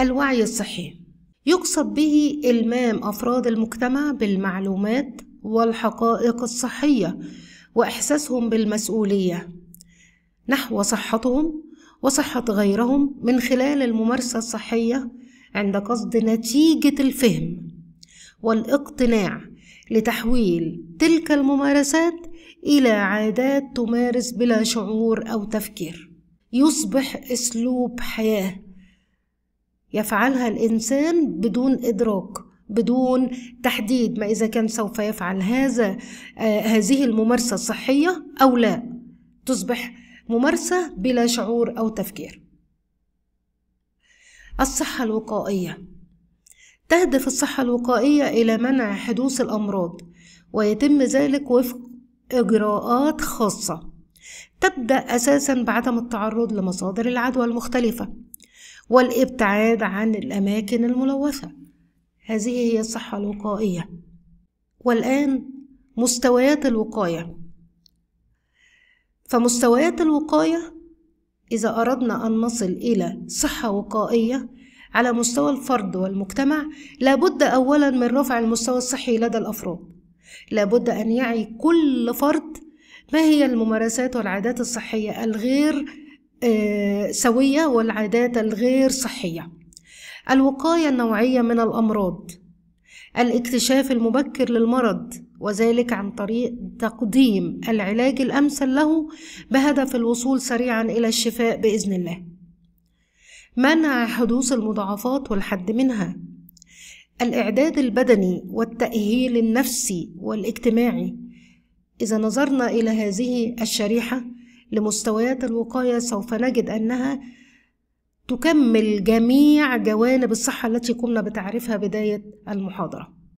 الوعي الصحي. يقصد به إلمام أفراد المجتمع بالمعلومات والحقائق الصحية وإحساسهم بالمسؤولية. نحو صحتهم وصحة غيرهم من خلال الممارسة الصحية عند قصد نتيجة الفهم والاقتناع لتحويل تلك الممارسات إلى عادات تمارس بلا شعور أو تفكير. يصبح أسلوب حياة يفعلها الإنسان بدون إدراك بدون تحديد ما إذا كان سوف يفعل هذا آه هذه الممارسة الصحية أو لا. تصبح ممارسة بلا شعور أو تفكير. الصحة الوقائية. تهدف الصحة الوقائية إلى منع حدوث الأمراض ويتم ذلك وفق إجراءات خاصة. تبدأ أساسا بعدم التعرض لمصادر العدوى المختلفة. والابتعاد عن الأماكن الملوثة. هذه هي الصحة الوقائية. والآن مستويات الوقاية. فمستويات الوقاية إذا أردنا أن نصل إلى صحة وقائية على مستوى الفرد والمجتمع لابد أولا من رفع المستوى الصحي لدى الأفراد. لابد أن يعي كل فرد ما هي الممارسات والعادات الصحية الغير سوية والعادات الغير صحية. الوقاية النوعية من الأمراض. الاكتشاف المبكر للمرض وذلك عن طريق تقديم العلاج الأمثل له بهدف الوصول سريعا إلى الشفاء بإذن الله. منع حدوث المضاعفات والحد منها. الإعداد البدني والتأهيل النفسي والاجتماعي. إذا نظرنا إلى هذه الشريحة لمستويات الوقاية سوف نجد أنها تكمل جميع جوانب الصحة التي قمنا بتعريفها بداية المحاضرة.